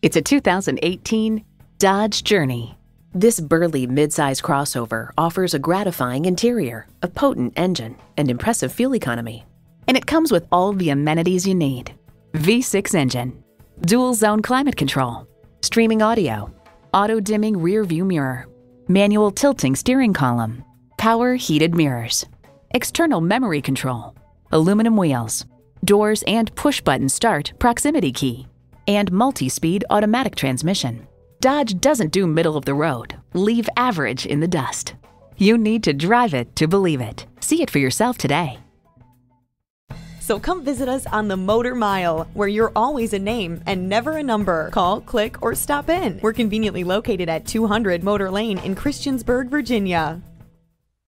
It's a 2018 Dodge Journey. This burly midsize crossover offers a gratifying interior, a potent engine, and impressive fuel economy. And it comes with all the amenities you need. V6 engine, dual zone climate control, streaming audio, auto dimming rear view mirror, manual tilting steering column, power heated mirrors, external memory control, aluminum wheels, doors and push button start proximity key, and multi speed automatic transmission. Dodge doesn't do middle of the road, leave average in the dust. You need to drive it to believe it. See it for yourself today. So come visit us on the Motor Mile, where you're always a name and never a number. Call, click, or stop in. We're conveniently located at 200 Motor Lane in Christiansburg, Virginia.